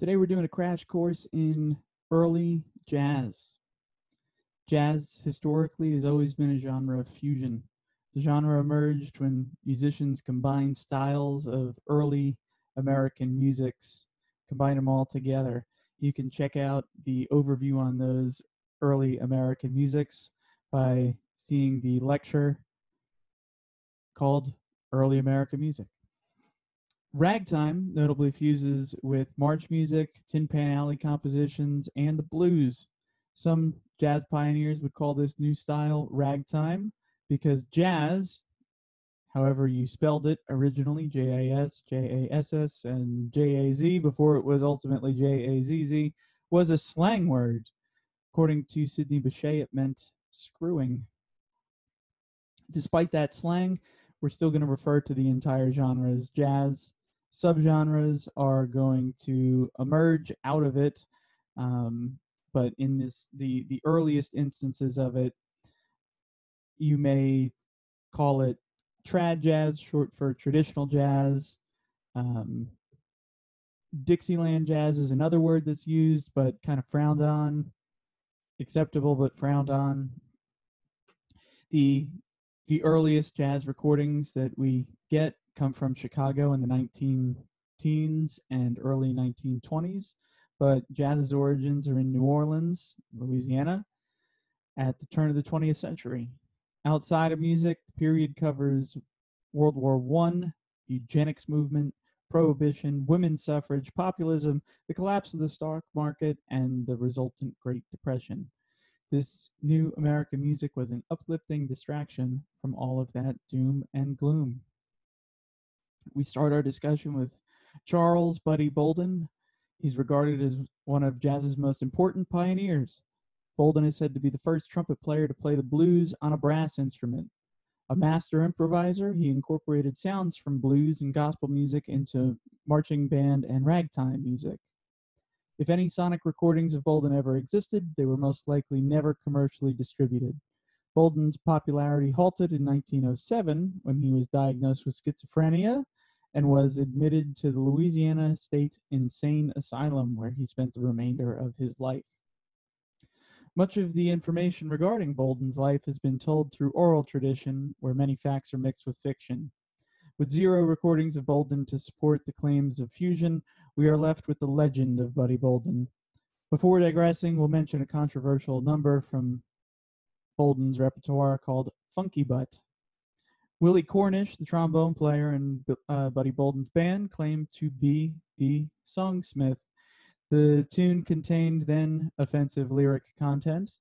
Today we're doing a crash course in early jazz. Jazz historically has always been a genre of fusion. The genre emerged when musicians combined styles of early American musics, combine them all together. You can check out the overview on those early American musics by seeing the lecture called Early American Music. Ragtime notably fuses with march music, Tin Pan Alley compositions, and the blues. Some jazz pioneers would call this new style ragtime because jazz, however you spelled it originally, J A S, J A S S, and J A Z before it was ultimately J A Z Z, was a slang word. According to Sidney Bechet, it meant screwing. Despite that slang, we're still going to refer to the entire genre as jazz subgenres are going to emerge out of it. Um, but in this, the the earliest instances of it, you may call it trad jazz, short for traditional jazz. Um, Dixieland jazz is another word that's used, but kind of frowned on. Acceptable, but frowned on. The the earliest jazz recordings that we get come from Chicago in the 19 teens and early 1920s, but jazz's origins are in New Orleans, Louisiana, at the turn of the 20th century. Outside of music, the period covers World War I, eugenics movement, prohibition, women's suffrage, populism, the collapse of the stock market, and the resultant Great Depression. This new American music was an uplifting distraction from all of that doom and gloom we start our discussion with Charles Buddy Bolden. He's regarded as one of jazz's most important pioneers. Bolden is said to be the first trumpet player to play the blues on a brass instrument. A master improviser, he incorporated sounds from blues and gospel music into marching band and ragtime music. If any sonic recordings of Bolden ever existed, they were most likely never commercially distributed. Bolden's popularity halted in 1907 when he was diagnosed with schizophrenia and was admitted to the Louisiana State Insane Asylum, where he spent the remainder of his life. Much of the information regarding Bolden's life has been told through oral tradition, where many facts are mixed with fiction. With zero recordings of Bolden to support the claims of fusion, we are left with the legend of Buddy Bolden. Before digressing, we'll mention a controversial number from Bolden's repertoire called Funky Butt. Willie Cornish, the trombone player in uh, Buddy Bolden's band, claimed to be the songsmith. The tune contained then offensive lyric content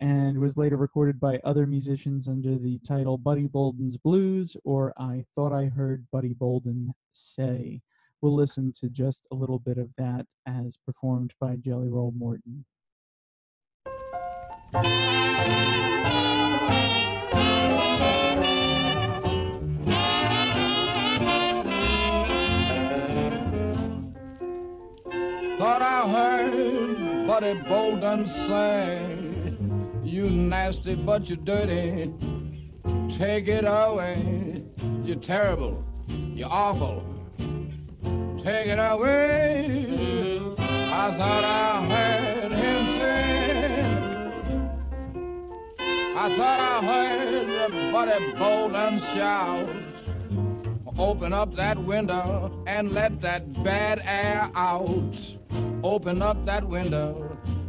and was later recorded by other musicians under the title Buddy Bolden's Blues or I Thought I Heard Buddy Bolden Say. We'll listen to just a little bit of that as performed by Jelly Roll Morton. Buddy Bolden say, You nasty but you dirty, take it away. You're terrible, you're awful, take it away. I thought I heard him say, I thought I heard Buddy Bolden shout. Open up that window and let that bad air out. Open up that window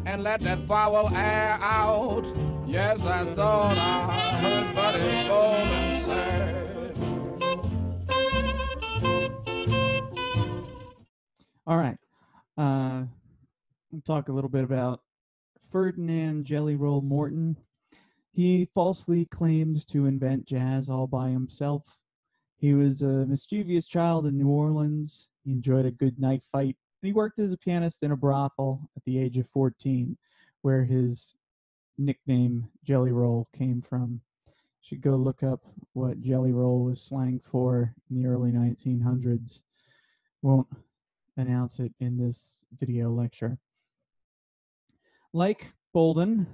and let that foul air out. Yes, I thought I heard Buddy Bolden say. All right. Uh, we'll talk a little bit about Ferdinand Jelly Roll Morton. He falsely claimed to invent jazz all by himself. He was a mischievous child in New Orleans. He enjoyed a good night fight he worked as a pianist in a brothel at the age of 14, where his nickname Jelly Roll came from. Should go look up what Jelly Roll was slang for in the early 1900s. Won't announce it in this video lecture. Like Bolden,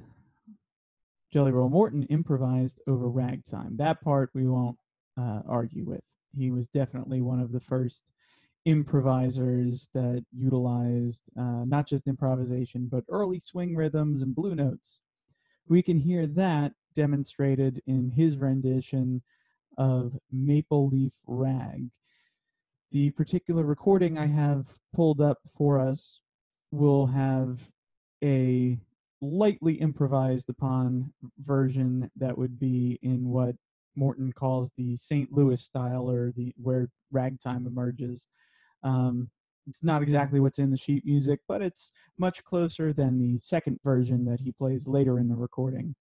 Jelly Roll Morton improvised over ragtime. That part we won't uh, argue with. He was definitely one of the first improvisers that utilized uh, not just improvisation but early swing rhythms and blue notes. We can hear that demonstrated in his rendition of Maple Leaf Rag. The particular recording I have pulled up for us will have a lightly improvised upon version that would be in what Morton calls the St. Louis style or the where ragtime emerges. Um, it's not exactly what's in the sheet music, but it's much closer than the second version that he plays later in the recording,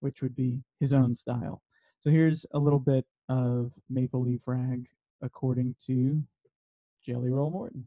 which would be his own style. So here's a little bit of Maple Leaf Rag according to Jelly Roll Morton.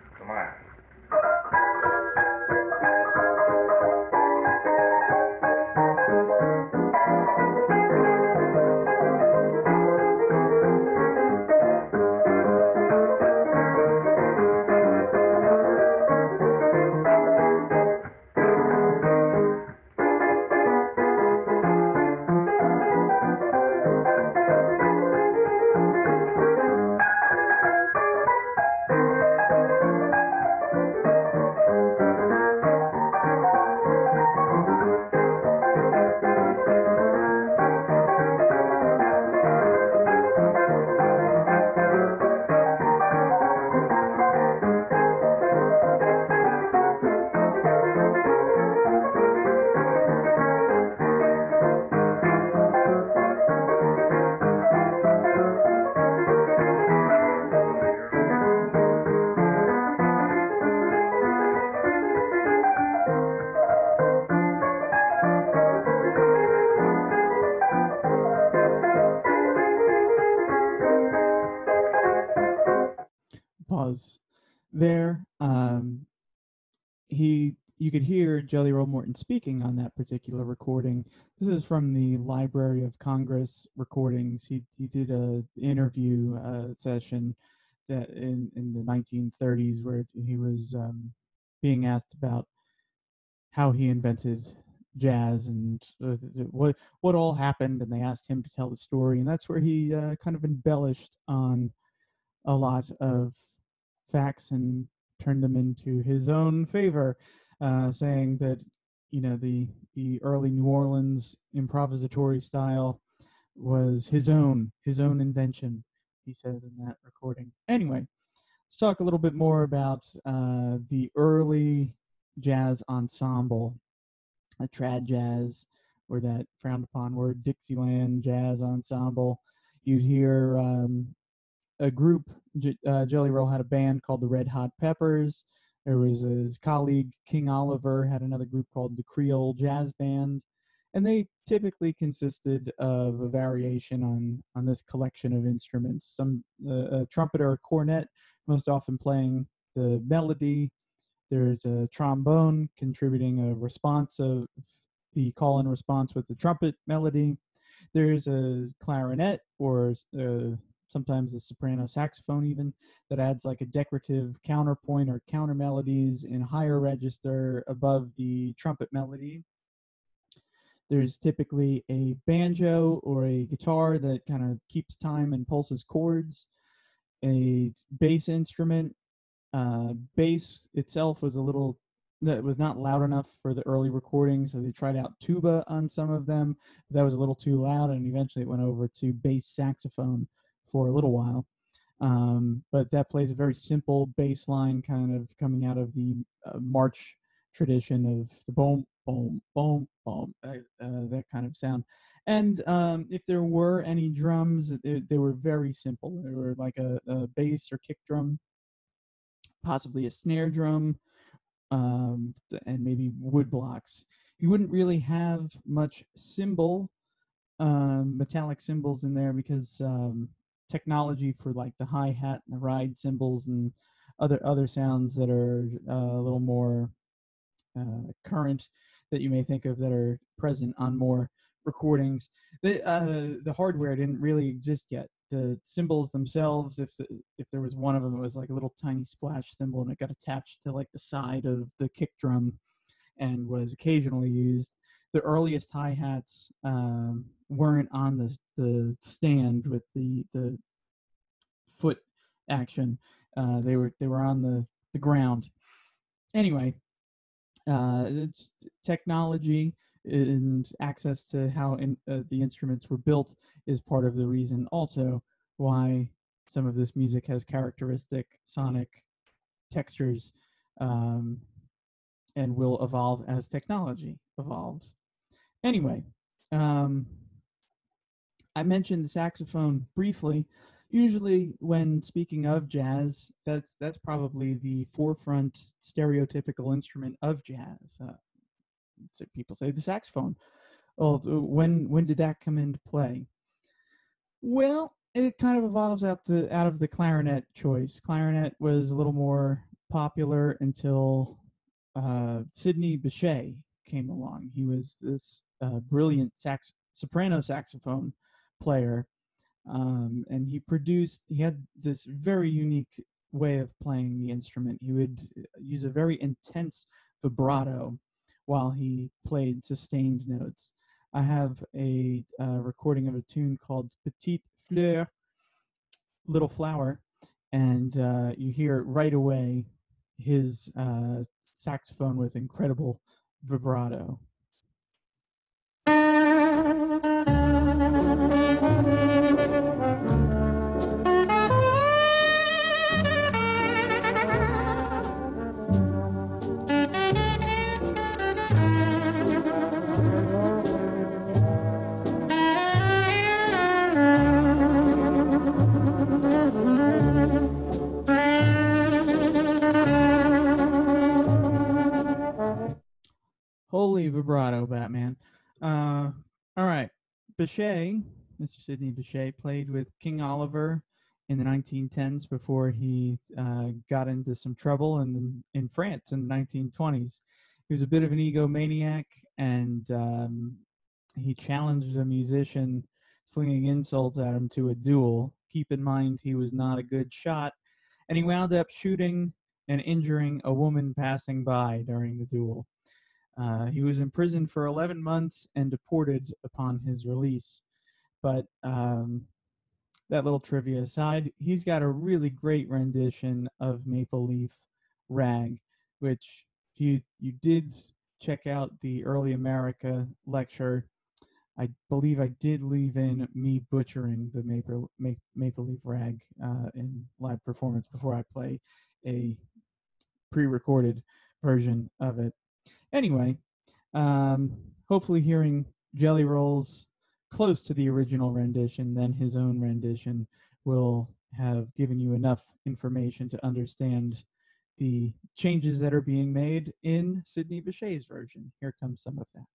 Um, he, you could hear Jelly Roll Morton speaking on that particular recording. This is from the Library of Congress recordings. He he did a interview uh, session that in in the 1930s where he was um, being asked about how he invented jazz and uh, what what all happened, and they asked him to tell the story, and that's where he uh, kind of embellished on a lot of facts and turned them into his own favor, uh, saying that you know the the early New Orleans improvisatory style was his own his own invention. He says in that recording. Anyway, let's talk a little bit more about uh, the early jazz ensemble, a trad jazz, or that frowned upon word, Dixieland jazz ensemble. You'd hear um, a group. Uh, Jelly Roll had a band called the Red Hot Peppers. There was his colleague King Oliver had another group called the Creole Jazz Band, and they typically consisted of a variation on on this collection of instruments. Some uh, a trumpeter, or cornet, most often playing the melody. There's a trombone contributing a response of the call and response with the trumpet melody. There's a clarinet or uh, sometimes a soprano saxophone even that adds like a decorative counterpoint or counter melodies in higher register above the trumpet melody there's typically a banjo or a guitar that kind of keeps time and pulses chords a bass instrument uh, bass itself was a little that was not loud enough for the early recordings, so they tried out tuba on some of them. That was a little too loud, and eventually it went over to bass saxophone for a little while. Um, but that plays a very simple bass line, kind of coming out of the uh, march tradition of the boom, boom, boom, boom, uh, uh, that kind of sound. And um, if there were any drums, they, they were very simple. They were like a, a bass or kick drum, possibly a snare drum, um, and maybe wood blocks. You wouldn't really have much cymbal, um, metallic cymbals in there because um, technology for like the hi hat and the ride cymbals and other other sounds that are uh, a little more uh, current that you may think of that are present on more recordings. The uh, the hardware didn't really exist yet the cymbals themselves if the, if there was one of them it was like a little tiny splash cymbal and it got attached to like the side of the kick drum and was occasionally used the earliest hi-hats um, weren't on the the stand with the the foot action uh, they were they were on the the ground anyway uh, technology and access to how in, uh, the instruments were built is part of the reason also why some of this music has characteristic sonic textures um, and will evolve as technology evolves. Anyway, um, I mentioned the saxophone briefly. Usually, when speaking of jazz, that's that's probably the forefront stereotypical instrument of jazz. Uh, people say the saxophone. Well, when when did that come into play? Well, it kind of evolves out the out of the clarinet choice. Clarinet was a little more popular until uh, Sidney Bechet came along. He was this brilliant sax soprano saxophone player, um, and he produced. He had this very unique way of playing the instrument. He would uh, use a very intense vibrato while he played sustained notes. I have a uh, recording of a tune called Petite Fleur, Little Flower, and uh, you hear right away his uh, saxophone with incredible vibrato. Vibrato, Batman. Uh, all right. Bechet, Mr. Sidney Bechet, played with King Oliver in the 1910s before he uh, got into some trouble in, in France in the 1920s. He was a bit of an egomaniac and um, he challenged a musician slinging insults at him to a duel. Keep in mind, he was not a good shot, and he wound up shooting and injuring a woman passing by during the duel. Uh, he was imprisoned for 11 months and deported upon his release. But um, that little trivia aside, he's got a really great rendition of Maple Leaf Rag, which if you, you did check out the Early America lecture, I believe I did leave in me butchering the Maple, Maple Leaf Rag uh, in live performance before I play a pre recorded version of it. Anyway, um, hopefully hearing Jelly Rolls close to the original rendition, then his own rendition will have given you enough information to understand the changes that are being made in Sidney Bechet's version. Here comes some of that.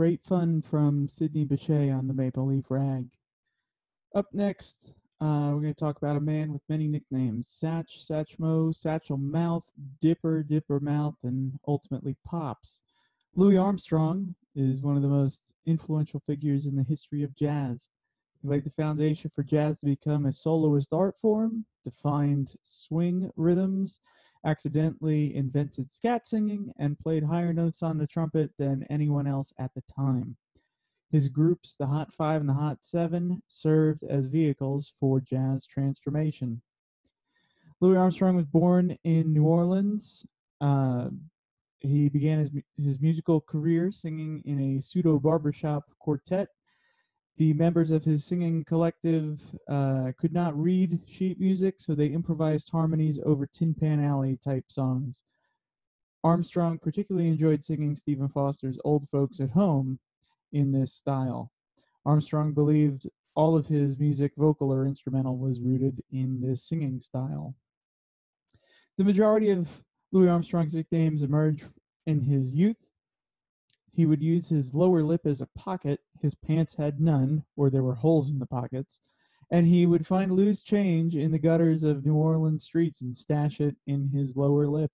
Great fun from Sidney Bechet on the Maple Leaf Rag. Up next, uh, we're going to talk about a man with many nicknames Satch, Satchmo, Satchel Mouth, Dipper, Dipper Mouth, and ultimately Pops. Louis Armstrong is one of the most influential figures in the history of jazz. He laid the foundation for jazz to become a soloist art form, defined swing rhythms, accidentally invented scat singing, and played higher notes on the trumpet than anyone else at the time. His groups, the Hot Five and the Hot Seven, served as vehicles for jazz transformation. Louis Armstrong was born in New Orleans. Uh, he began his, his musical career singing in a pseudo barbershop quartet. The members of his singing collective uh, could not read sheet music, so they improvised harmonies over Tin Pan Alley type songs. Armstrong particularly enjoyed singing Stephen Foster's Old Folks at Home, in this style. Armstrong believed all of his music, vocal or instrumental, was rooted in this singing style. The majority of Louis Armstrong's nicknames emerged in his youth. He would use his lower lip as a pocket. His pants had none, or there were holes in the pockets. And he would find loose change in the gutters of New Orleans streets and stash it in his lower lip.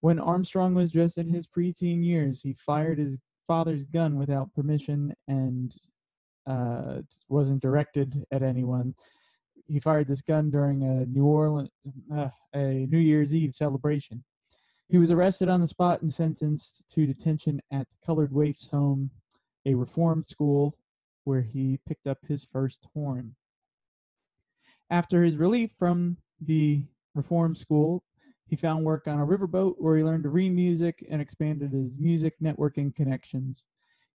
When Armstrong was just in his preteen years, he fired his father's gun without permission and uh, wasn't directed at anyone. He fired this gun during a New Orleans, uh, a New Year's Eve celebration. He was arrested on the spot and sentenced to detention at the Colored Waifs Home, a reform school where he picked up his first horn. After his relief from the reform school, he found work on a riverboat where he learned to read music and expanded his music networking connections.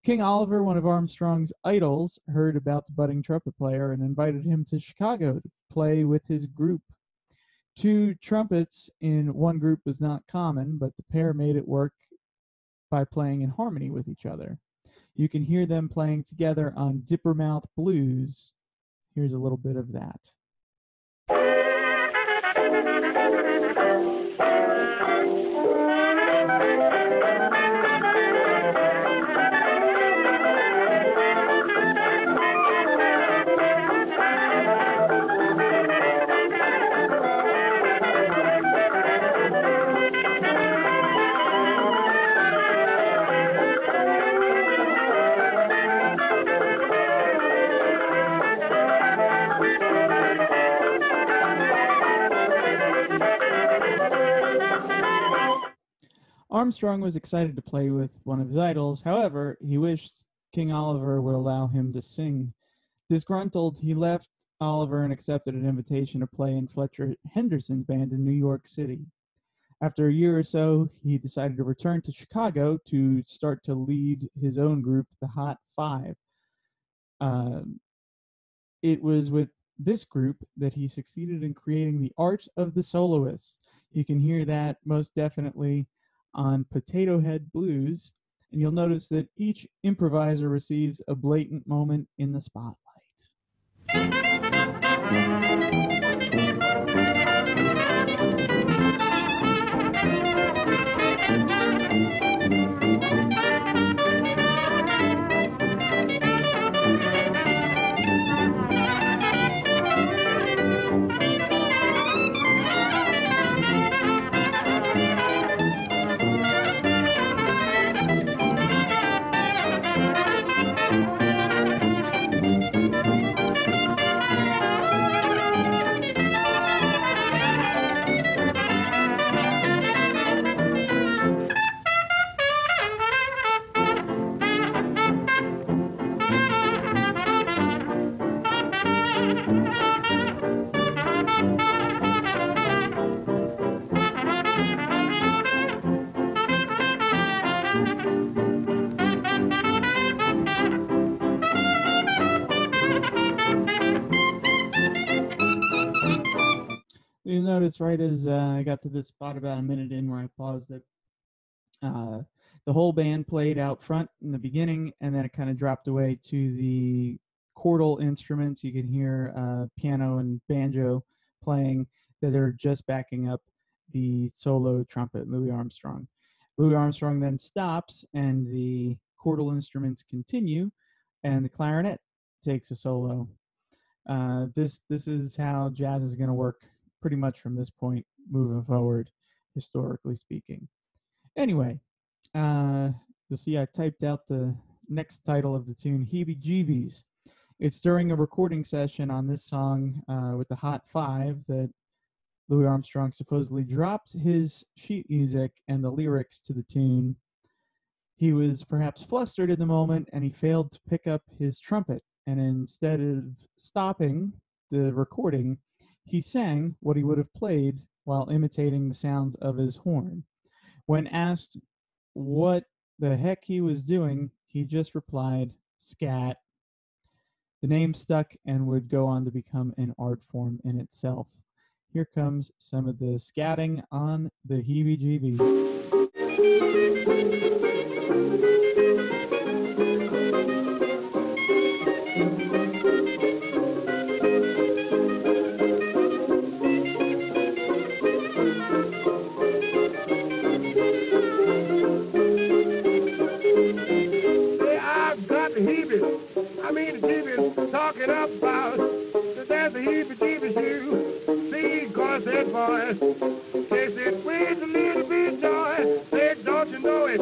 King Oliver, one of Armstrong's idols, heard about the budding trumpet player and invited him to Chicago to play with his group. Two trumpets in one group was not common, but the pair made it work by playing in harmony with each other. You can hear them playing together on Dippermouth Blues. Here's a little bit of that. Armstrong was excited to play with one of his idols. However, he wished King Oliver would allow him to sing. Disgruntled, he left Oliver and accepted an invitation to play in Fletcher Henderson's band in New York City. After a year or so, he decided to return to Chicago to start to lead his own group, the Hot Five. Uh, it was with this group that he succeeded in creating the art of the soloist. You can hear that most definitely on Potato Head Blues, and you'll notice that each improviser receives a blatant moment in the spotlight. notice right as uh, I got to this spot about a minute in where I paused it, uh, the whole band played out front in the beginning, and then it kind of dropped away to the chordal instruments. You can hear uh, piano and banjo playing that are just backing up the solo trumpet, Louis Armstrong. Louis Armstrong then stops, and the chordal instruments continue, and the clarinet takes a solo. Uh, this this is how jazz is going to work pretty much from this point moving forward, historically speaking. Anyway, uh, you'll see I typed out the next title of the tune, Heebie Jeebies. It's during a recording session on this song uh, with the Hot Five that Louis Armstrong supposedly dropped his sheet music and the lyrics to the tune. He was perhaps flustered in the moment and he failed to pick up his trumpet. And instead of stopping the recording, he sang what he would have played while imitating the sounds of his horn. When asked what the heck he was doing, he just replied, scat. The name stuck and would go on to become an art form in itself. Here comes some of the scatting on the heebie jeebies. talking about. So that's the heebie-jeebies you see, gonna say, boys. They with a little bit, joy. Say, don't you know it?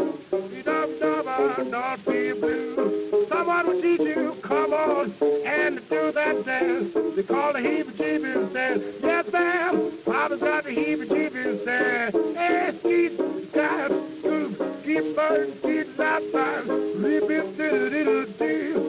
You don't know about not be blue. Someone will teach you, come on, and do that dance. They call the heebie-jeebies dance. Yes, ma'am, Papa's got the heebie-jeebies dance. Hey, keep time, keep burning, keep that time. Rip it, diddle, diddle, diddle.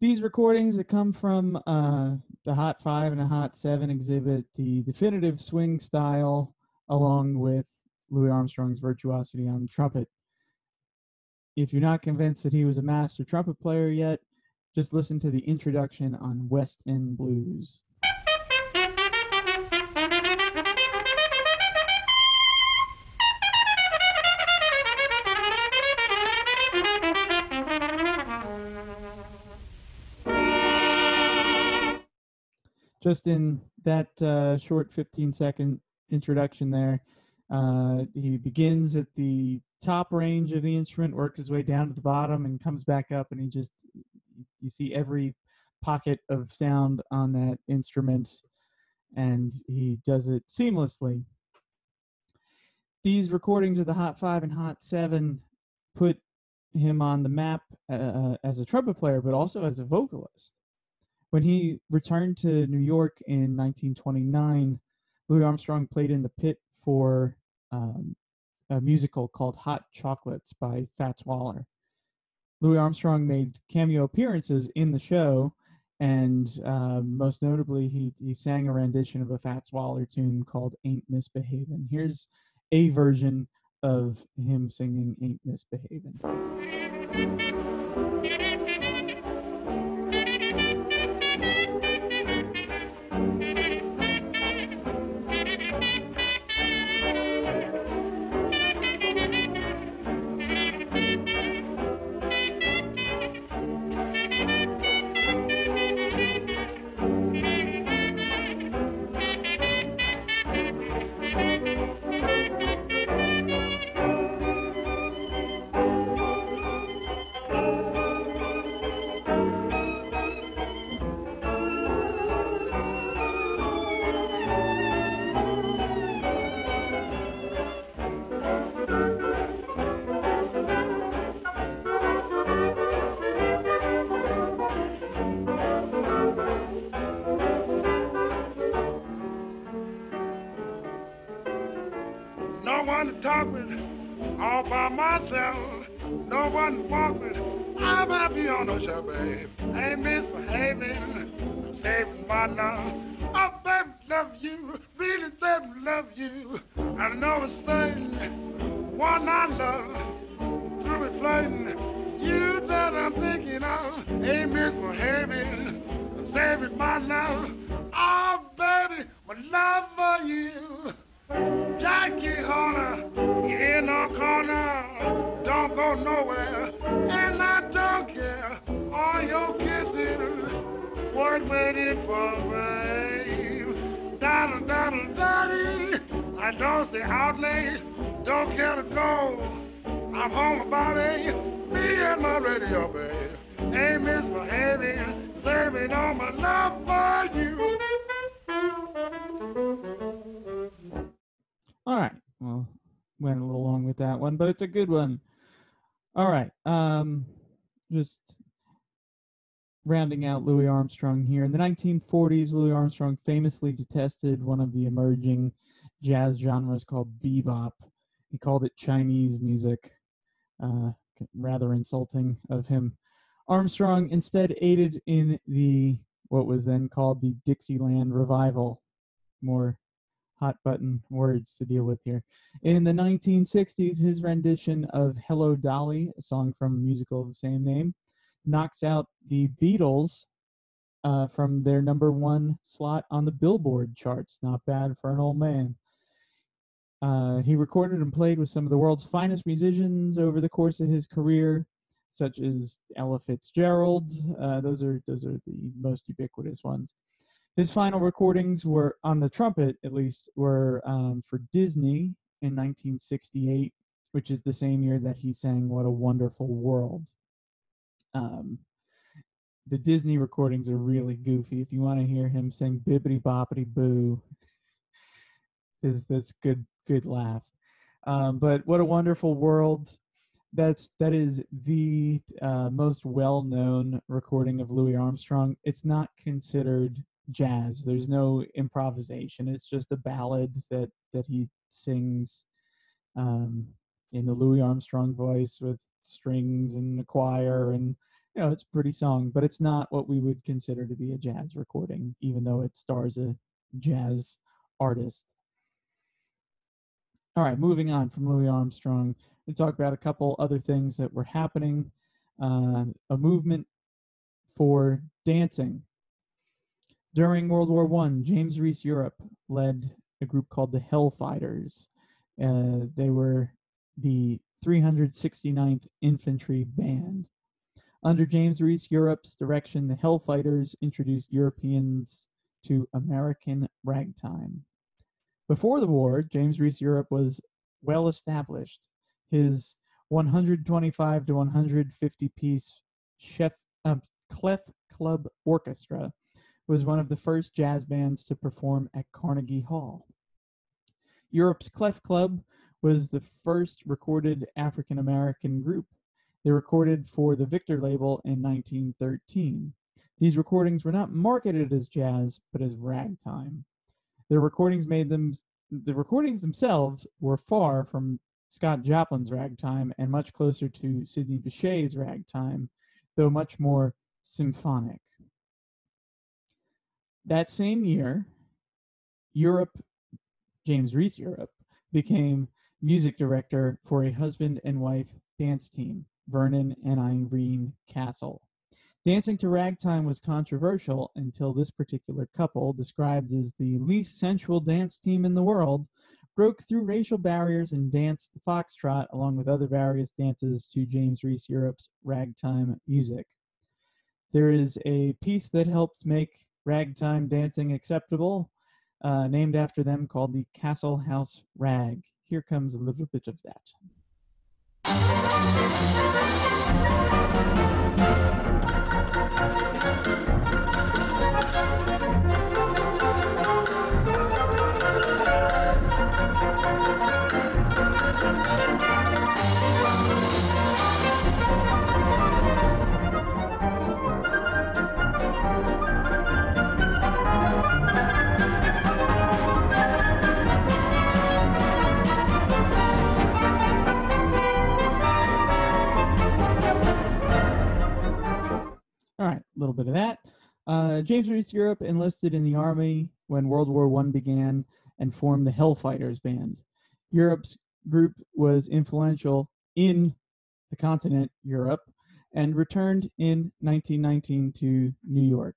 These recordings that come from uh, the Hot Five and the Hot Seven exhibit the definitive swing style along with Louis Armstrong's virtuosity on the trumpet. If you're not convinced that he was a master trumpet player yet, just listen to the introduction on West End Blues. Just in that uh, short 15 second introduction there, uh, he begins at the top range of the instrument, works his way down to the bottom, and comes back up, and he just you see every pocket of sound on that instrument, and he does it seamlessly. These recordings of the Hot Five and Hot Seven put him on the map uh as a trumpet player, but also as a vocalist. When he returned to New York in 1929, Louis Armstrong played in the pit for um, a musical called Hot Chocolates by Fats Waller. Louis Armstrong made cameo appearances in the show, and uh, most notably, he, he sang a rendition of a Fats Waller tune called Ain't Misbehavin'. Here's a version of him singing Ain't Misbehavin'. That one, but it's a good one. All right. Um, just rounding out Louis Armstrong here. In the 1940s, Louis Armstrong famously detested one of the emerging jazz genres called bebop. He called it Chinese music. Uh, rather insulting of him. Armstrong instead aided in the what was then called the Dixieland revival. More hot button words to deal with here. In the 1960s, his rendition of Hello Dolly, a song from a musical of the same name, knocks out the Beatles uh, from their number one slot on the Billboard charts. Not bad for an old man. Uh, he recorded and played with some of the world's finest musicians over the course of his career, such as Ella Fitzgerald. Uh, those are those are the most ubiquitous ones. His final recordings were on the trumpet, at least, were um, for Disney in 1968, which is the same year that he sang "What a Wonderful World." Um, the Disney recordings are really goofy. If you want to hear him sing "Bibbidi Bobbidi Boo," is this good good laugh. Um, but what a wonderful world! That's that is the uh, most well-known recording of Louis Armstrong. It's not considered jazz. There's no improvisation. It's just a ballad that that he sings um, in the Louis Armstrong voice with strings and a choir and you know it's a pretty song, but it's not what we would consider to be a jazz recording, even though it stars a jazz artist. All right, moving on from Louis Armstrong, we talk about a couple other things that were happening. Uh, a movement for dancing. During World War One, James Reese Europe led a group called the Hellfighters. Uh, they were the 369th Infantry Band. Under James Reese Europe's direction, the Hellfighters introduced Europeans to American ragtime. Before the war, James Reese Europe was well established. His 125 to 150 piece chef, uh, Clef Club Orchestra was one of the first jazz bands to perform at Carnegie Hall. Europe's Clef Club was the first recorded African American group. They recorded for the Victor label in 1913. These recordings were not marketed as jazz, but as ragtime. Their recordings made them the recordings themselves were far from Scott Joplin's ragtime and much closer to Sidney Bechet's ragtime, though much more symphonic. That same year, Europe, James Reese Europe, became music director for a husband and wife dance team, Vernon and Irene Castle. Dancing to ragtime was controversial until this particular couple, described as the least sensual dance team in the world, broke through racial barriers and danced the foxtrot along with other various dances to James Reese Europe's ragtime music. There is a piece that helped make ragtime dancing acceptable, uh, named after them, called the Castle House Rag. Here comes a little bit of that. Right, a little bit of that. Uh, James Reese Europe enlisted in the army when World War One began and formed the Hellfighters Band. Europe's group was influential in the continent, Europe, and returned in 1919 to New York.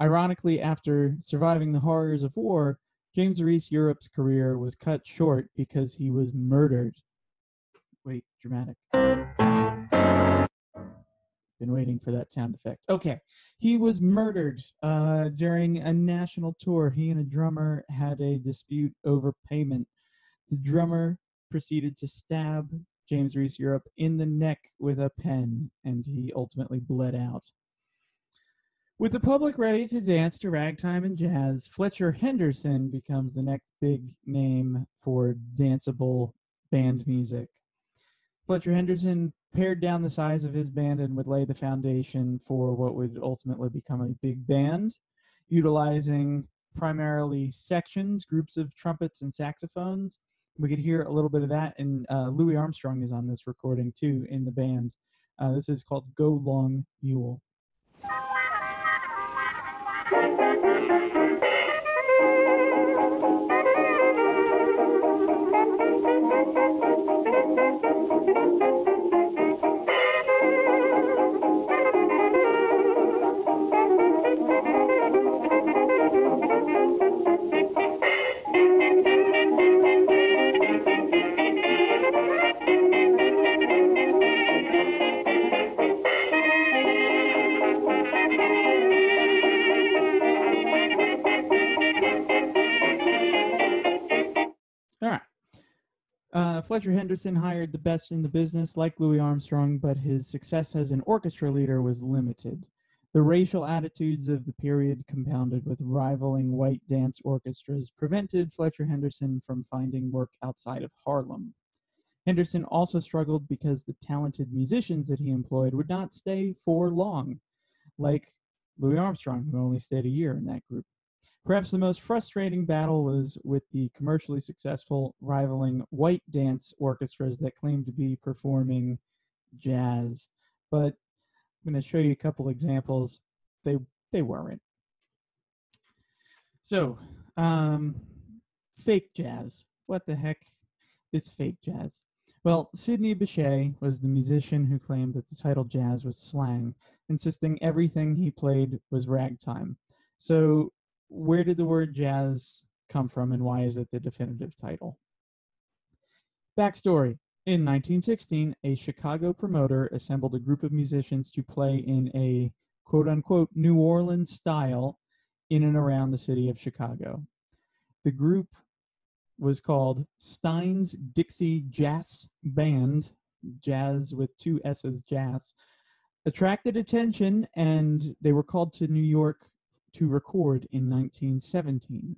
Ironically, after surviving the horrors of war, James Reese Europe's career was cut short because he was murdered. Wait, dramatic. Been waiting for that sound effect. Okay. He was murdered uh, during a national tour. He and a drummer had a dispute over payment. The drummer proceeded to stab James Reese Europe in the neck with a pen, and he ultimately bled out. With the public ready to dance to ragtime and jazz, Fletcher Henderson becomes the next big name for danceable band music. Fletcher Henderson pared down the size of his band and would lay the foundation for what would ultimately become a big band, utilizing primarily sections, groups of trumpets and saxophones. We could hear a little bit of that, and uh, Louis Armstrong is on this recording too in the band. Uh, this is called Go Long Mule. Fletcher Henderson hired the best in the business, like Louis Armstrong, but his success as an orchestra leader was limited. The racial attitudes of the period, compounded with rivaling white dance orchestras, prevented Fletcher Henderson from finding work outside of Harlem. Henderson also struggled because the talented musicians that he employed would not stay for long, like Louis Armstrong, who only stayed a year in that group. Perhaps the most frustrating battle was with the commercially successful rivaling white dance orchestras that claimed to be performing jazz. But I'm going to show you a couple examples. They they weren't. So, um, fake jazz. What the heck is fake jazz? Well, Sidney Bechet was the musician who claimed that the title jazz was slang, insisting everything he played was ragtime. So where did the word jazz come from and why is it the definitive title? Backstory In 1916, a Chicago promoter assembled a group of musicians to play in a quote unquote New Orleans style in and around the city of Chicago. The group was called Stein's Dixie Jass Band, jass with two S's, jass, attracted attention and they were called to New York to record in 1917.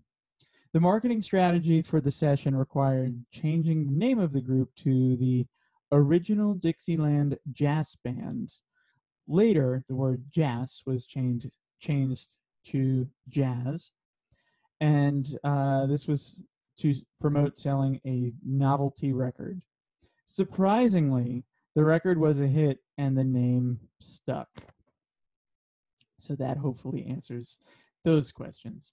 The marketing strategy for the session required changing the name of the group to the Original Dixieland Jazz Band. Later, the word jass was changed changed to jazz, and uh, this was to promote selling a novelty record. Surprisingly, the record was a hit and the name stuck. So that hopefully answers those questions.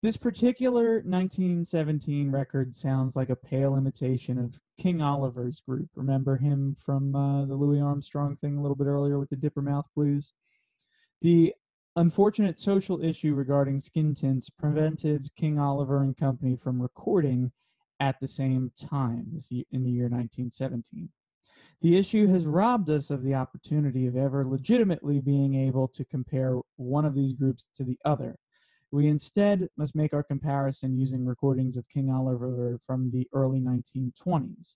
This particular 1917 record sounds like a pale imitation of King Oliver's group. Remember him from uh, the Louis Armstrong thing a little bit earlier with the Dipper Mouth Blues? The unfortunate social issue regarding skin tints prevented King Oliver and Company from recording at the same time in the year 1917. The issue has robbed us of the opportunity of ever legitimately being able to compare one of these groups to the other. We instead must make our comparison using recordings of King Oliver from the early 1920s.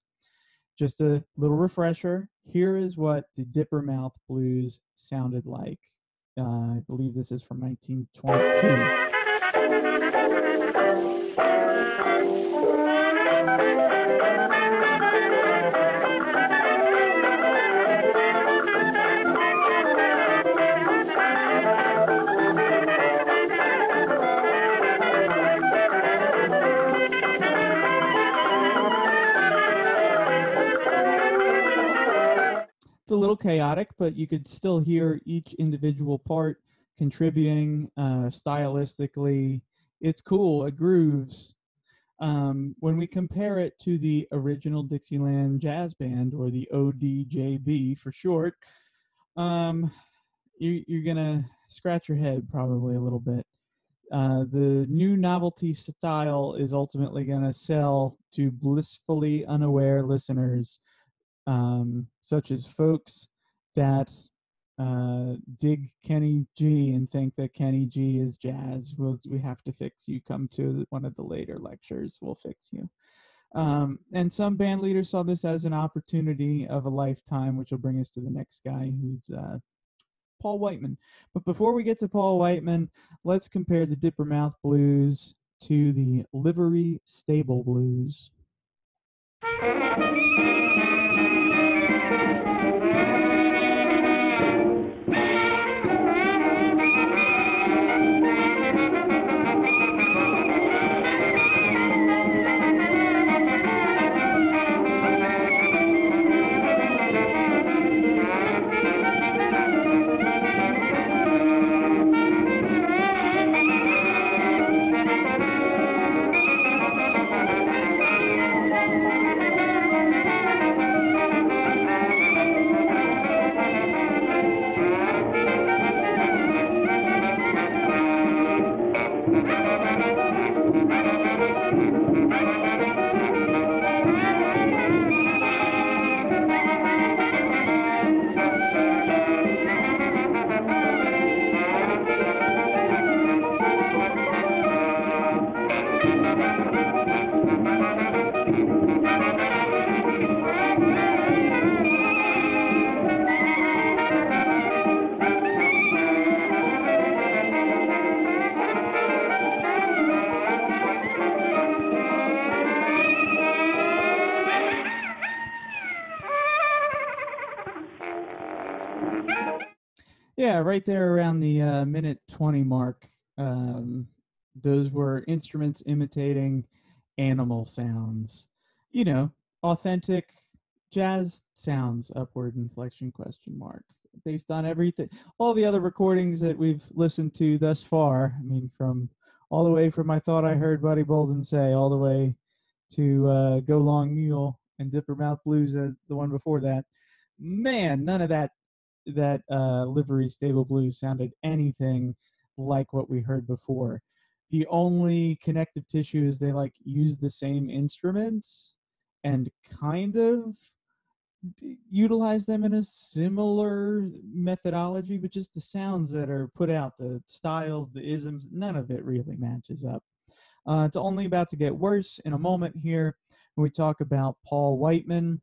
Just a little refresher here is what the Dipper Mouth Blues sounded like. Uh, I believe this is from 1922. A little chaotic, but you could still hear each individual part contributing uh, stylistically. It's cool. It grooves. Um, when we compare it to the original Dixieland Jazz Band, or the ODJB for short, um, you, you're gonna scratch your head probably a little bit. Uh, the new novelty style is ultimately going to sell to blissfully unaware listeners, um, such as folks that uh, dig Kenny G and think that Kenny G is jazz. We'll, we have to fix you. Come to one of the later lectures. We'll fix you. Um, and some band leaders saw this as an opportunity of a lifetime, which will bring us to the next guy, who's uh, Paul Whiteman. But before we get to Paul Whiteman, let's compare the Dipper Mouth Blues to the Livery Stable Blues. Right there around the uh, minute 20 mark. Um, those were instruments imitating animal sounds. You know, authentic jazz sounds, upward inflection question mark. Based on everything, all the other recordings that we've listened to thus far. I mean, from all the way from I Thought I Heard Buddy Bolden say, all the way to uh, Go Long Mule and Dipper Mouth Blues, uh, the one before that. Man, none of that that uh, livery stable blues sounded anything like what we heard before. The only connective tissue is they like use the same instruments and kind of utilize them in a similar methodology, but just the sounds that are put out, the styles, the isms, none of it really matches up. Uh, it's only about to get worse in a moment here when we talk about Paul Whiteman.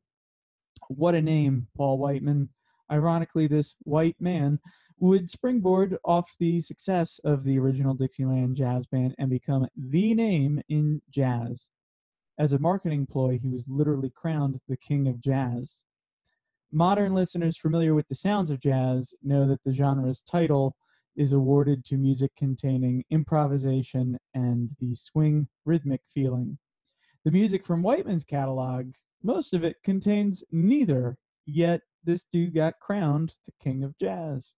What a name, Paul Whiteman. Ironically, this white man would springboard off the success of the original Dixieland Jazz Band and become the name in jazz. As a marketing ploy, he was literally crowned the king of jazz. Modern listeners familiar with the sounds of jazz know that the genre's title is awarded to music containing improvisation and the swing rhythmic feeling. The music from Whiteman's catalog, most of it contains neither, yet this dude got crowned the king of jazz.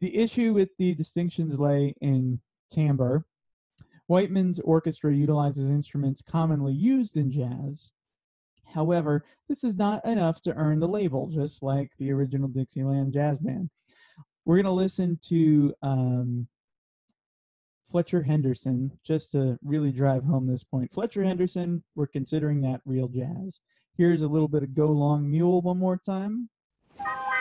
The issue with the distinctions lay in timbre. Whiteman's orchestra utilizes instruments commonly used in jazz. However, this is not enough to earn the label, just like the original Dixieland Jazz Band. We're going to listen to um, Fletcher Henderson just to really drive home this point. Fletcher Henderson, we're considering that real jazz. Here's a little bit of Go Long Mule one more time. Bye.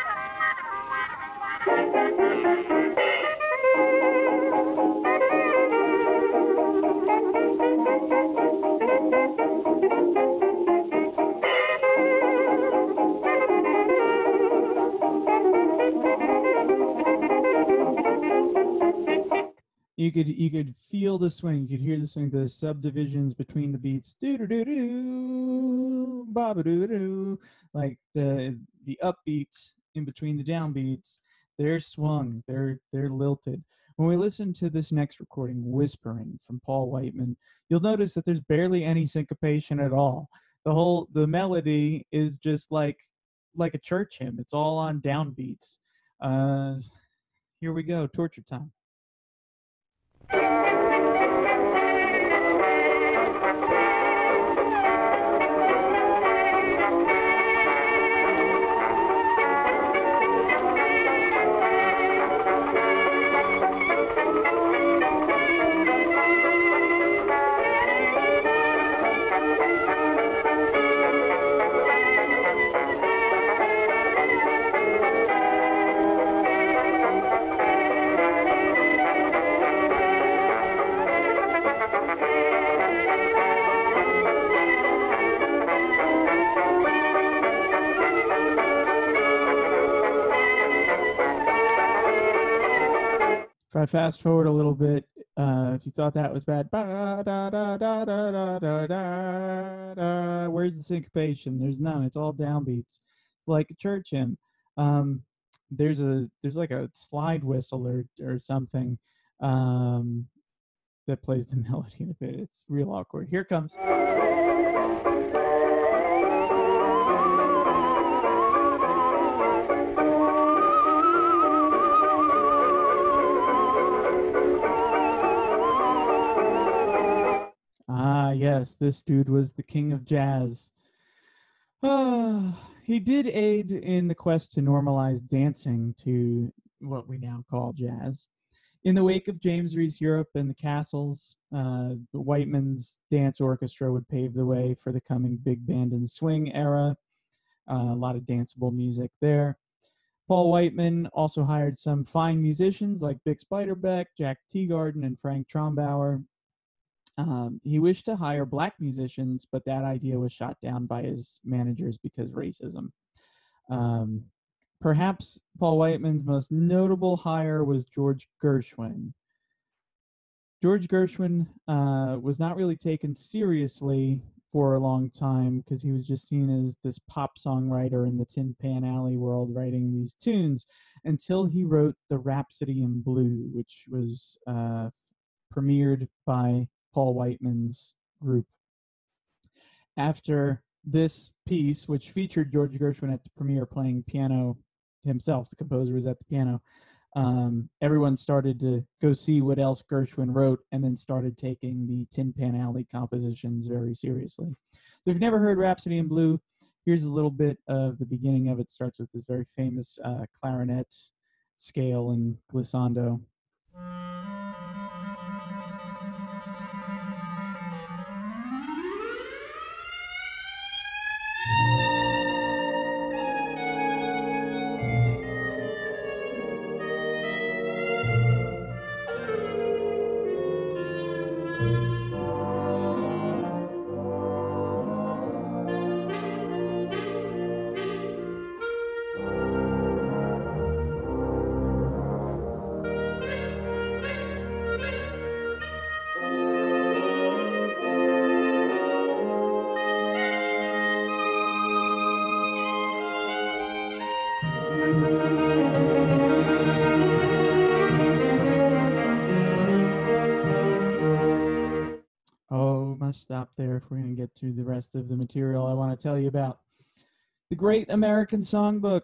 You could you could feel the swing. You could hear the swing, the subdivisions between the beats. Do do do do, ba doo doo. Like the the upbeats in between the downbeats, they're swung. They're they're lilted. When we listen to this next recording, "Whispering" from Paul Whiteman, you'll notice that there's barely any syncopation at all. The whole the melody is just like like a church hymn. It's all on downbeats. Uh, here we go, torture time. Thank you. If I fast forward a little bit, uh, if you thought that was bad, where's the syncopation? There's none. It's all downbeats, like a church hymn. Um, there's a there's like a slide whistle or or something um, that plays the melody in a bit. It's real awkward. Here comes. Ah, yes, this dude was the king of jazz. Ah, he did aid in the quest to normalize dancing to what we now call jazz. In the wake of James Reese Europe and the Castles, uh, Whiteman's dance orchestra would pave the way for the coming big band and swing era. Uh, a lot of danceable music there. Paul Whiteman also hired some fine musicians like Bix Beiderbecke, Jack Teagarden, and Frank Trumbauer, um, he wished to hire black musicians, but that idea was shot down by his managers because racism. Um, perhaps Paul Whiteman's most notable hire was George Gershwin. George Gershwin uh, was not really taken seriously for a long time because he was just seen as this pop songwriter in the Tin Pan Alley world writing these tunes until he wrote the Rhapsody in Blue, which was uh, premiered by Paul Whiteman's group. After this piece, which featured George Gershwin at the premiere playing piano himself, the composer was at the piano. Um, everyone started to go see what else Gershwin wrote and then started taking the Tin Pan Alley compositions very seriously. So if you've never heard Rhapsody in Blue, here's a little bit of the beginning of it. Starts with this very famous uh, clarinet scale and glissando. If we're going to get through the rest of the material I want to tell you about. The Great American Songbook.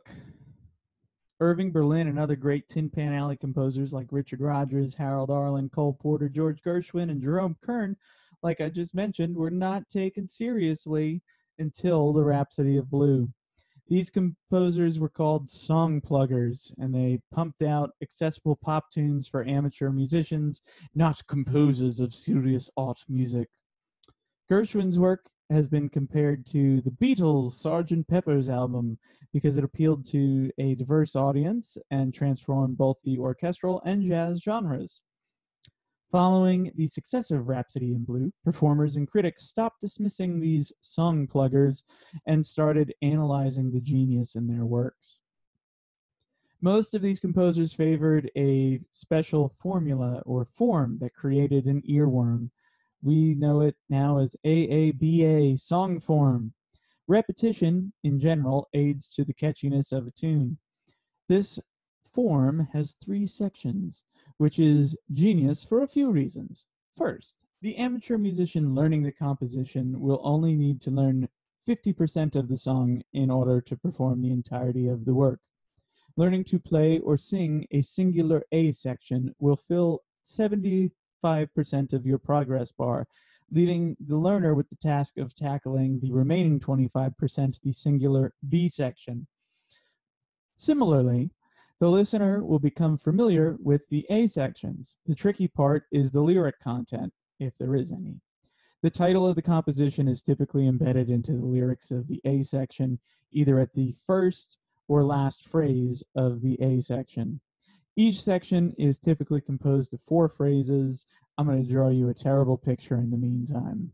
Irving Berlin and other great Tin Pan Alley composers like Richard Rodgers, Harold Arlen, Cole Porter, George Gershwin, and Jerome Kern, like I just mentioned, were not taken seriously until the Rhapsody of Blue. These composers were called song pluggers, and they pumped out accessible pop tunes for amateur musicians, not composers of serious art music. Gershwin's work has been compared to the Beatles' Sgt. Pepper's album because it appealed to a diverse audience and transformed both the orchestral and jazz genres. Following the success of Rhapsody in Blue, performers and critics stopped dismissing these song pluggers and started analyzing the genius in their works. Most of these composers favored a special formula or form that created an earworm we know it now as AABA song form. Repetition, in general, aids to the catchiness of a tune. This form has three sections, which is genius for a few reasons. First, the amateur musician learning the composition will only need to learn 50% of the song in order to perform the entirety of the work. Learning to play or sing a singular A section will fill 70 5% of your progress bar, leaving the learner with the task of tackling the remaining 25%, the singular B section. Similarly, the listener will become familiar with the A sections. The tricky part is the lyric content, if there is any. The title of the composition is typically embedded into the lyrics of the A section, either at the first or last phrase of the A section. Each section is typically composed of four phrases. I'm going to draw you a terrible picture in the meantime.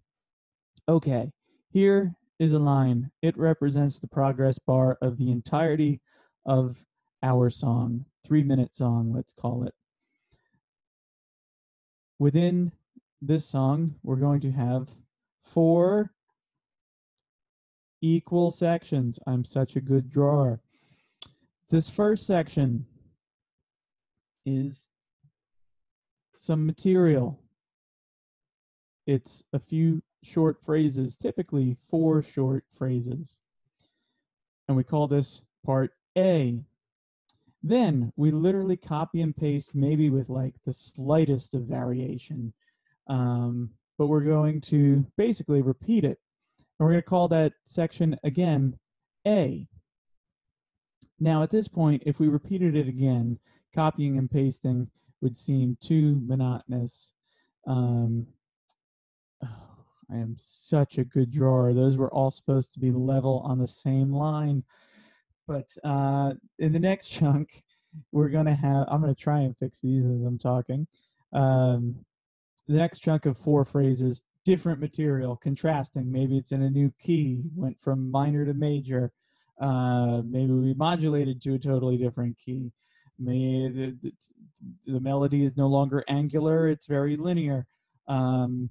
Okay, here is a line. It represents the progress bar of the entirety of our song, three minute song, let's call it. within this song, we're going to have four equal sections. I'm such a good drawer. This first section is some material. It's a few short phrases, typically four short phrases. And we call this part A. Then we literally copy and paste, maybe with like the slightest of variation. Um, but we're going to basically repeat it. And we're going to call that section again A. Now, at this point, if we repeated it again, copying and pasting would seem too monotonous. Um, oh, I am such a good drawer. Those were all supposed to be level on the same line. But uh, in the next chunk, we're going to have, I'm going to try and fix these as I'm talking. Um, the next chunk of four phrases, different material, contrasting. Maybe it's in a new key, went from minor to major. Uh, maybe we modulated to a totally different key. Maybe the, the, the melody is no longer angular, it's very linear. Um,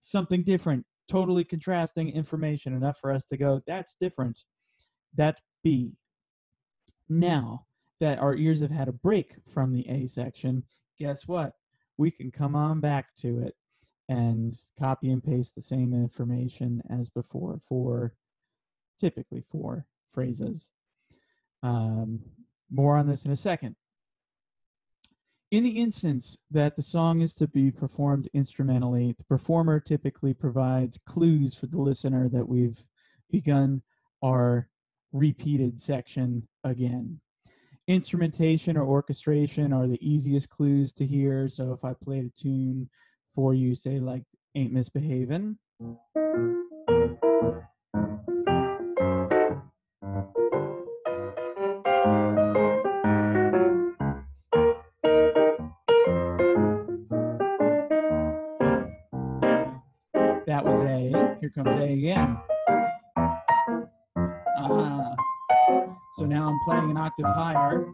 something different, totally contrasting information, enough for us to go, that's different. That B. Now that our ears have had a break from the A section, guess what? We can come on back to it and copy and paste the same information as before for typically four phrases. Um, more on this in a second. In the instance that the song is to be performed instrumentally, the performer typically provides clues for the listener that we've begun our repeated section again. Instrumentation or orchestration are the easiest clues to hear. So if I played a tune for you, say like Ain't Misbehavin'. Here comes A again. Uh, so now I'm playing an octave higher.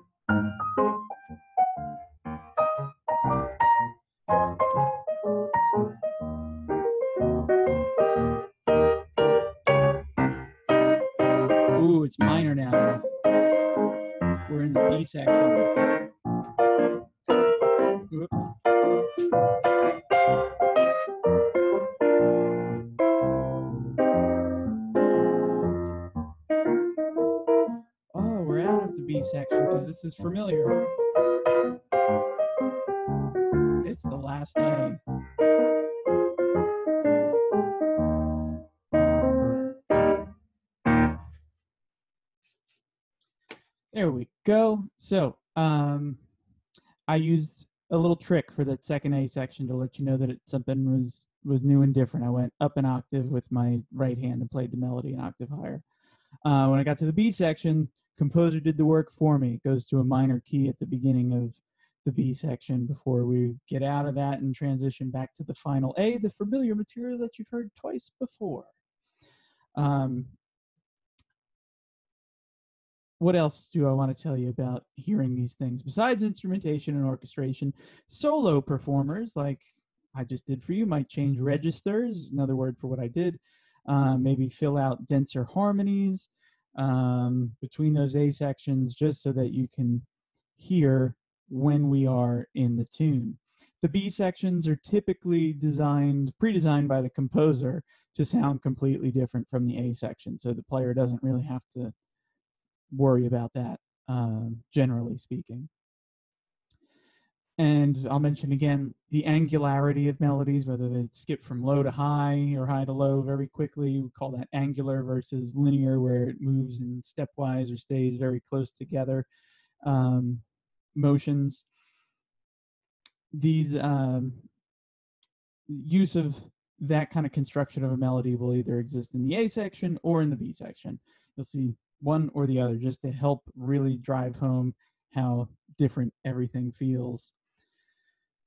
Ooh, it's minor now. We're in the B section. Is familiar. It's the last A. There we go. So, um, I used a little trick for that second A section to let you know that it, something was was new and different. I went up an octave with my right hand and played the melody an octave higher. Uh, when I got to the B section, composer did the work for me. It goes to a minor key at the beginning of the B section before we get out of that and transition back to the final A, the familiar material that you've heard twice before. Um, what else do I want to tell you about hearing these things? Besides instrumentation and orchestration, solo performers, like I just did for you, might change registers, another word for what I did, uh, maybe fill out denser harmonies um, between those A sections just so that you can hear when we are in the tune. The B sections are typically designed, pre-designed by the composer to sound completely different from the A section, so the player doesn't really have to worry about that, um, generally speaking. And I'll mention again the angularity of melodies, whether they skip from low to high or high to low very quickly. We call that angular versus linear, where it moves in stepwise or stays very close together. Um, motions. These um, use of that kind of construction of a melody will either exist in the A section or in the B section. You'll see one or the other just to help really drive home how different everything feels.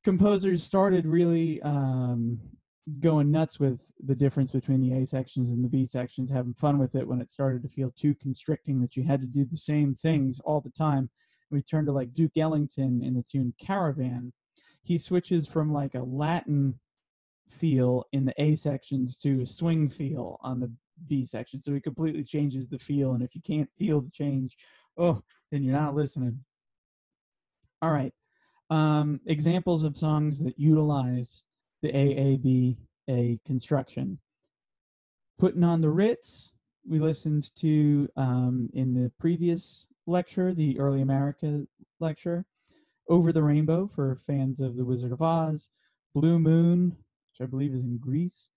Composers started really um, going nuts with the difference between the A sections and the B sections, having fun with it when it started to feel too constricting that you had to do the same things all the time. We turned to like Duke Ellington in the tune Caravan. he switches from like a Latin feel in the A sections to a swing feel on the B section. So he completely changes the feel. And if you can't feel the change, oh, then you're not listening. All right. Um, examples of songs that utilize the AABA construction. Putting on the Ritz, we listened to um, in the previous lecture, the Early America lecture. Over the Rainbow for fans of The Wizard of Oz. Blue Moon, which I believe is in Grease,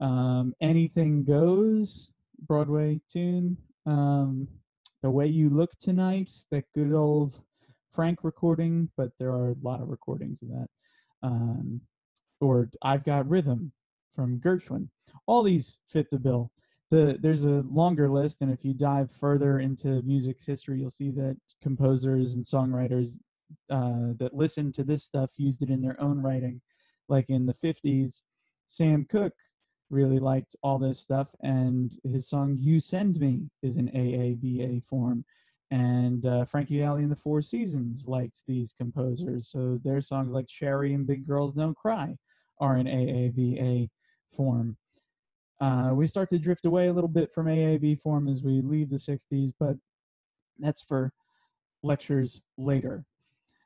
Um, Anything Goes, Broadway tune. Um, the Way You Look Tonight, that good old Frank recording, but there are a lot of recordings of that. Um, or I've Got Rhythm from Gershwin. All these fit the bill. The, there's a longer list, and if you dive further into music's history, you'll see that composers and songwriters uh, that listened to this stuff used it in their own writing. Like in the 50s, Sam Cooke really liked all this stuff, and his song "You Send Me" is in AABA form. And uh, Frankie Valli and the Four Seasons liked these composers, so their songs like "Sherry" and "Big Girls Don't Cry" are in AABA form. Uh, we start to drift away a little bit from AAB form as we leave the 60s, but that's for lectures later.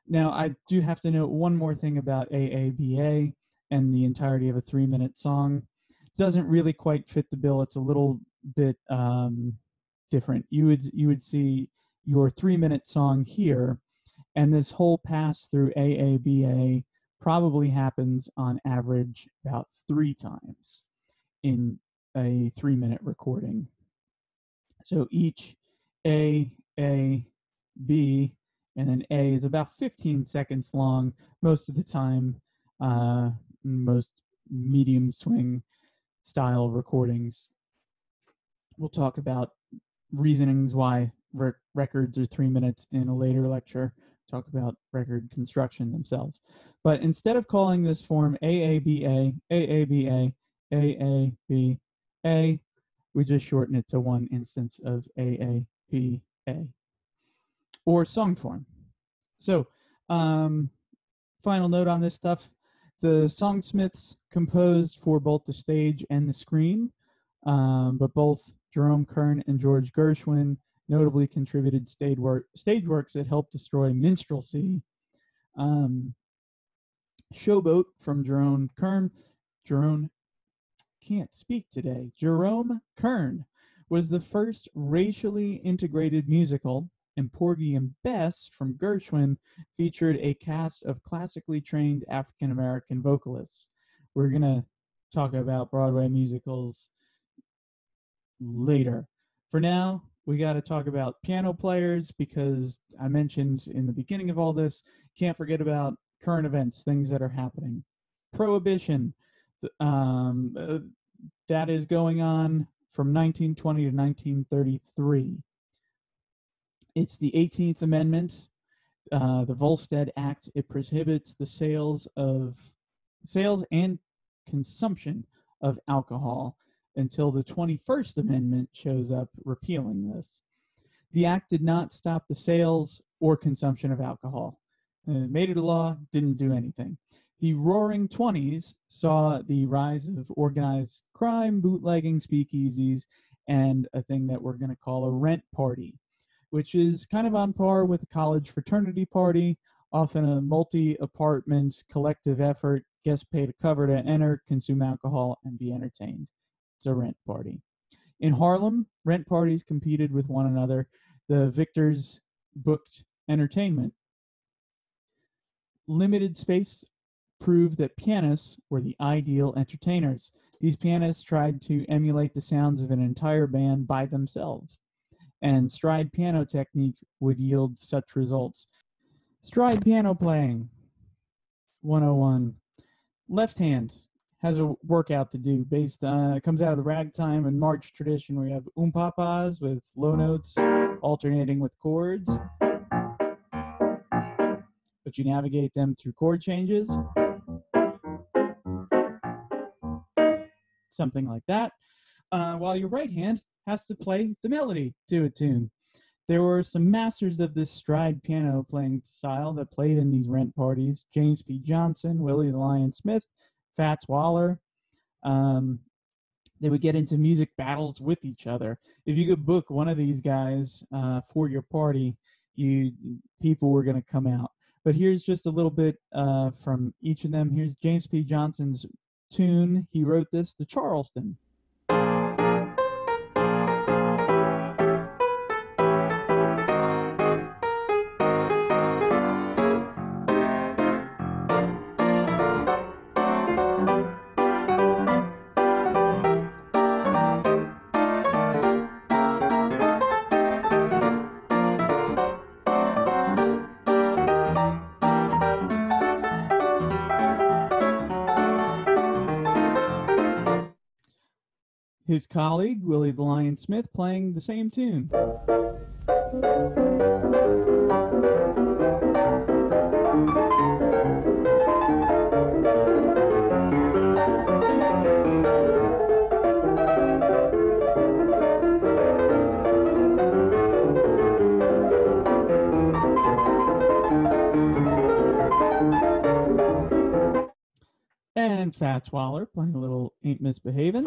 Now, I do have to note one more thing about AABA and the entirety of a three minute song. Doesn't really quite fit the bill. It's a little bit um, different. You would you would see your three minute song here, and this whole pass through AABA probably happens on average about three times in a three minute recording. So each A, A, B, and then A is about 15 seconds long most of the time. Uh, most medium swing style recordings. We'll talk about reasonings why re- records are three minutes in a later lecture. Talk about record construction themselves. But instead of calling this form AABA, AABA, AABA, we just shorten it to one instance of AABA or song form. So, um, final note on this stuff the songsmiths composed for both the stage and the screen, um, but both Jerome Kern and George Gershwin notably contributed stage, work, stage works that helped destroy minstrelsy. Um, Showboat from Jerome Kern, Jerome can't speak today. Jerome Kern was the first racially integrated musical, and Porgy and Bess from Gershwin featured a cast of classically trained African American vocalists. We're going to talk about Broadway musicals later. For now, we got to talk about piano players because I mentioned in the beginning of all this, can't forget about current events, things that are happening. Prohibition, um, uh, that is going on from 1920 to 1933. It's the 18th Amendment, uh, the Volstead Act. It prohibits the sales of sales and consumption of alcohol until the 21st Amendment shows up repealing this. The act did not stop the sales or consumption of alcohol. It made it a law, didn't do anything. The Roaring Twenties saw the rise of organized crime, bootlegging, speakeasies, and a thing that we're going to call a rent party, which is kind of on par with a college fraternity party, often a multi apartment collective effort, guests pay to cover to enter, consume alcohol, and be entertained. It's a rent party. In Harlem, rent parties competed with one another. The victors booked entertainment. Limited space proved that pianists were the ideal entertainers. These pianists tried to emulate the sounds of an entire band by themselves, and stride piano technique would yield such results. Stride piano playing 101. Left hand has a workout to do based on uh comes out of the ragtime and march tradition where you have umpapas with low notes alternating with chords. But you navigate them through chord changes. Something like that, uh, while your right hand has to play the melody to a tune. there were some masters of this stride piano playing style that played in these rent parties. James P. Johnson, Willie the Lion Smith, Fats Waller. Um, they would get into music battles with each other. If you could book one of these guys uh, for your party, you people were going to come out. But here's just a little bit uh, from each of them. Here's James P. Johnson's tune. He wrote this, the Charleston. His colleague, Willie the Lion Smith, playing the same tune. And Fats Waller playing a little Ain't Misbehavin'.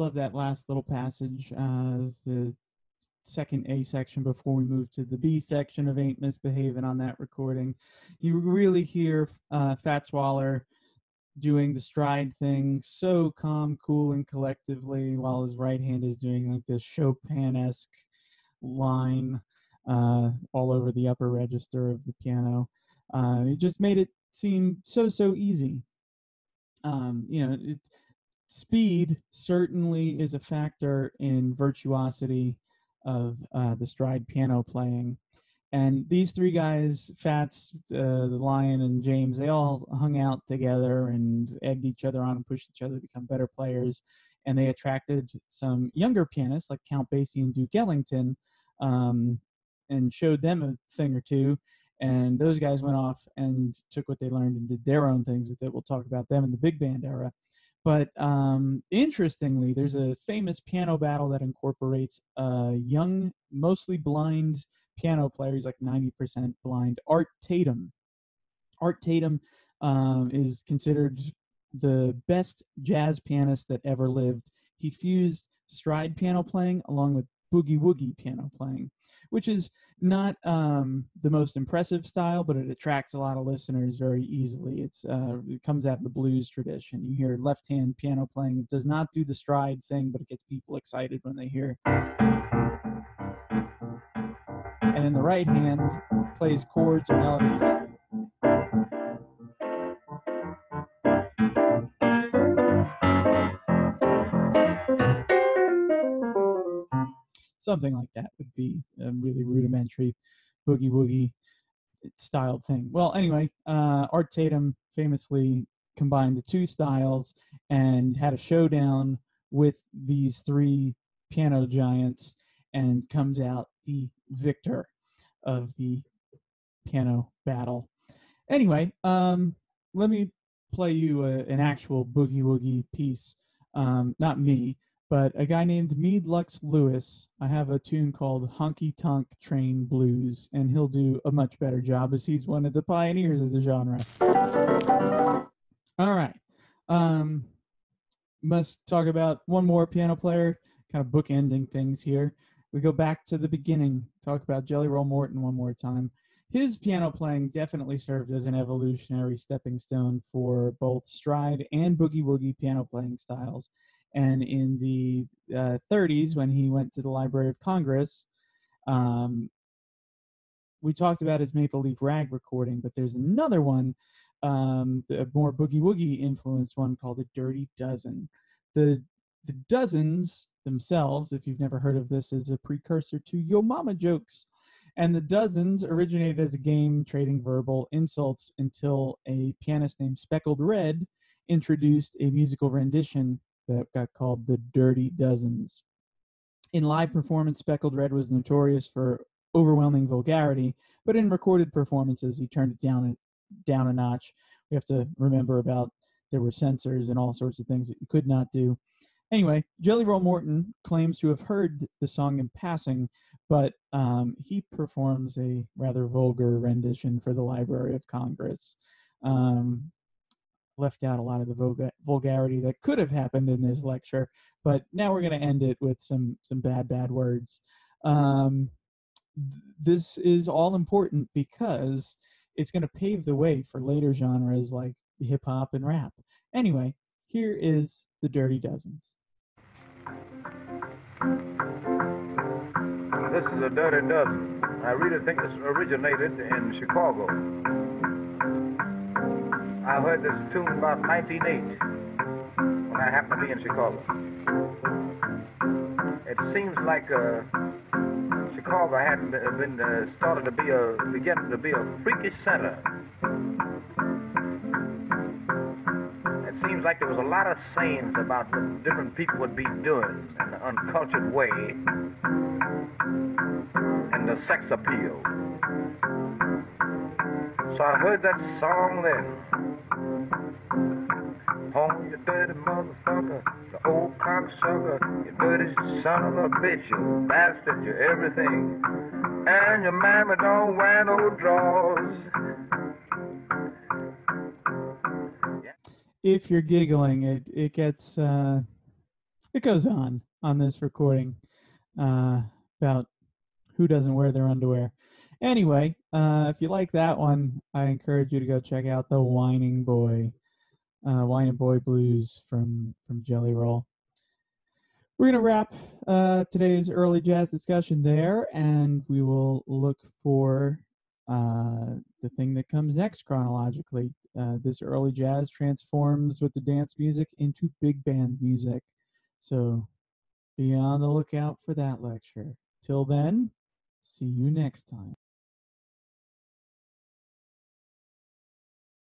Love that last little passage uh, as the second A section before we move to the B section of Ain't Misbehaving on that recording. You really hear uh, Fats Waller doing the stride thing so calm, cool, and collectively, while his right hand is doing like this Chopin esque line uh, all over the upper register of the piano. Uh, it just made it seem so, so easy. Um, you know, it, speed certainly is a factor in virtuosity of uh, the stride piano playing. And these three guys, Fats, uh, the Lion, and James, they all hung out together and egged each other on and pushed each other to become better players. And they attracted some younger pianists like Count Basie and Duke Ellington um, and showed them a thing or two. And those guys went off and took what they learned and did their own things with it. We'll talk about them in the big band era. But um, interestingly, there's a famous piano battle that incorporates a young, mostly blind piano player. He's like 90% blind, Art Tatum. Art Tatum um, is considered the best jazz pianist that ever lived. He fused stride piano playing along with boogie woogie piano playing, which is not um, the most impressive style, but it attracts a lot of listeners very easily. It's uh, it comes out of the blues tradition. You hear left hand piano playing. It does not do the stride thing, but it gets people excited when they hear. And then the right hand plays chords or melodies. Something like that would be a really rudimentary boogie woogie styled thing. Well, anyway, uh, Art Tatum famously combined the two styles and had a showdown with these three piano giants and comes out the victor of the piano battle. Anyway, um, let me play you a, an actual boogie woogie piece. Um, not me, but a guy named Meade Lux Lewis, I have a tune called Honky Tonk Train Blues, and he'll do a much better job as he's one of the pioneers of the genre. All right. Um, must talk about one more piano player, kind of bookending things here. We go back to the beginning, talk about Jelly Roll Morton one more time. His piano playing definitely served as an evolutionary stepping stone for both stride and boogie woogie piano playing styles and in the uh, 30s, when he went to the Library of Congress, um, we talked about his Maple Leaf Rag recording, but there's another one, um, the more boogie woogie influenced one called the Dirty Dozen. The the dozens themselves, if you've never heard of this, is a precursor to Yo Mama jokes. And the dozens originated as a game trading verbal insults until a pianist named Speckled Red introduced a musical rendition that got called the Dirty Dozens. In live performance, Speckled Red was notorious for overwhelming vulgarity, but in recorded performances, he turned it down down a notch. We have to remember about there were censors and all sorts of things that you could not do. Anyway, Jelly Roll Morton claims to have heard the song in passing, but um, he performs a rather vulgar rendition for the Library of Congress. Um, left out a lot of the vulgarity that could have happened in this lecture, but now we're going to end it with some some bad bad words. Um, this is all important because it's going to pave the way for later genres like hip hop and rap. Anyway, here is the Dirty Dozens. This is a Dirty Dozen. I really think this originated in Chicago. I heard this tune about 1908 when I happened to be in Chicago. It seems like uh, Chicago had been uh, started to be a beginning to be a freakish center. It seems like there was a lot of sayings about what different people would be doing in an uncultured way and the sex appeal. So I heard that song then. Home, you dirty motherfucker, the old cocksucker, you dirty son of a bitch, you bastard, you everything. And your mama don't wear no drawers. If you're giggling, it it gets uh, it goes on on this recording uh, about who doesn't wear their underwear. Anyway, uh, if you like that one, I encourage you to go check out the Winin' Boy uh, and Boy Blues from from Jelly Roll. We're gonna wrap uh, today's early jazz discussion there, and we will look for uh, the thing that comes next chronologically. Uh, this early jazz transforms with the dance music into big band music, so be on the lookout for that lecture. Till then, see you next time.